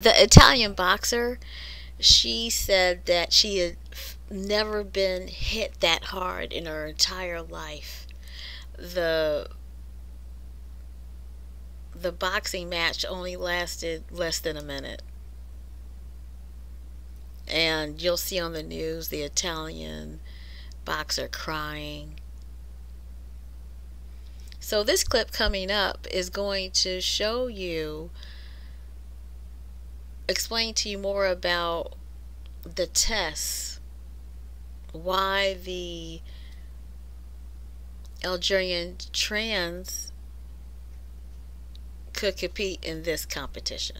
The Italian boxer, she said that she had never been hit that hard in her entire life. The the boxing match only lasted less than a minute. And you'll see on the news the Italian boxer crying. So this clip coming up is going to show you explain to you more about the tests, why the Algerian trans could compete in this competition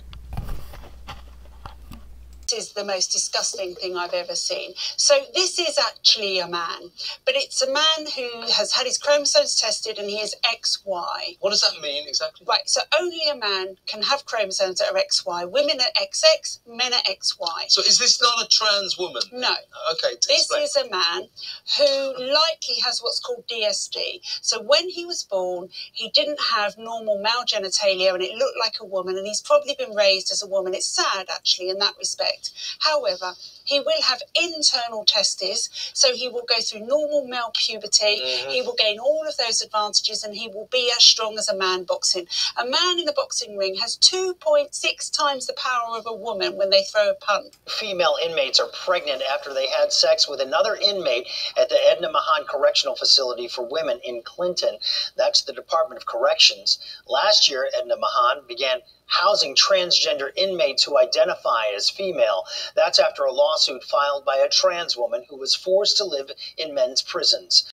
is the most disgusting thing I've ever seen. So this is actually a man, but it's a man who has had his chromosomes tested and he is XY. What does that mean exactly? Right, so only a man can have chromosomes that are XY. Women are XX, men are XY. So is this not a trans woman? No. Okay, This explain. is a man who likely has what's called DSD. So when he was born, he didn't have normal male genitalia and it looked like a woman and he's probably been raised as a woman. It's sad actually in that respect. However, he will have internal testes, so he will go through normal male puberty. Mhm. He will gain all of those advantages and he will be as strong as a man boxing. A man in the boxing ring has 2.6 times the power of a woman when they throw a punch. female inmates are pregnant after they had sex with another inmate at the Edna Mahan Correctional Facility for Women in Clinton. That's the Department of Corrections. Last year, Edna Mahan began housing transgender inmates who identify as female. That's after a lawsuit filed by a trans woman who was forced to live in men's prisons.